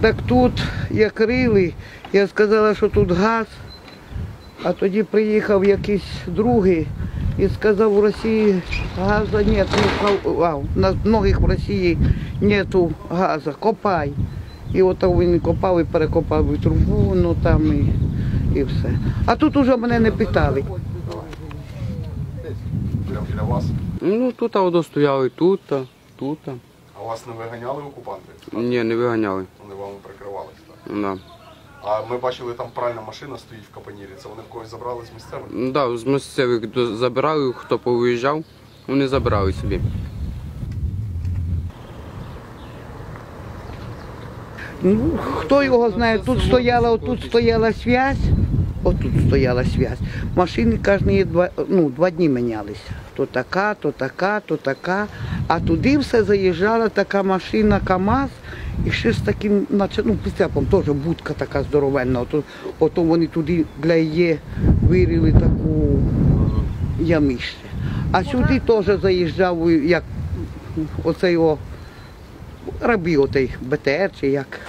Так тут як рили, я сказала, що тут газ, а тоді приїхав якийсь другий і сказав, у Росії газу нет, ну, а, на многих в Росії нету газу, копай. І от він копав і перекопав і трубу, ну там і, і все. А тут уже мене не питали. Ну, тут воно стояли, тут, тут. А вас не виганяли окупанти? Ні, не виганяли. Вони вами прикривалися, так? Да. А ми бачили, там пральна машина стоїть в Капанірі. Це вони в когось забрали з місцевих? Ну, Да, з місцевих забирали, хто повиїжджав, вони забирали собі. Ну, хто його знає, тут стояла, отут стояла связь, отут стояла связь. Машини кожні два, ну, два дні мінялися. То така, то така, то така. А туди все заїжджала така машина КАМАЗ і ще з таким, наче, ну, прицепом, теж будка така здоровенна. Ото, ото вони туди для її вирили таку ямище. А сюди теж заїжджав, як оцей о, рабі отей БТР чи як.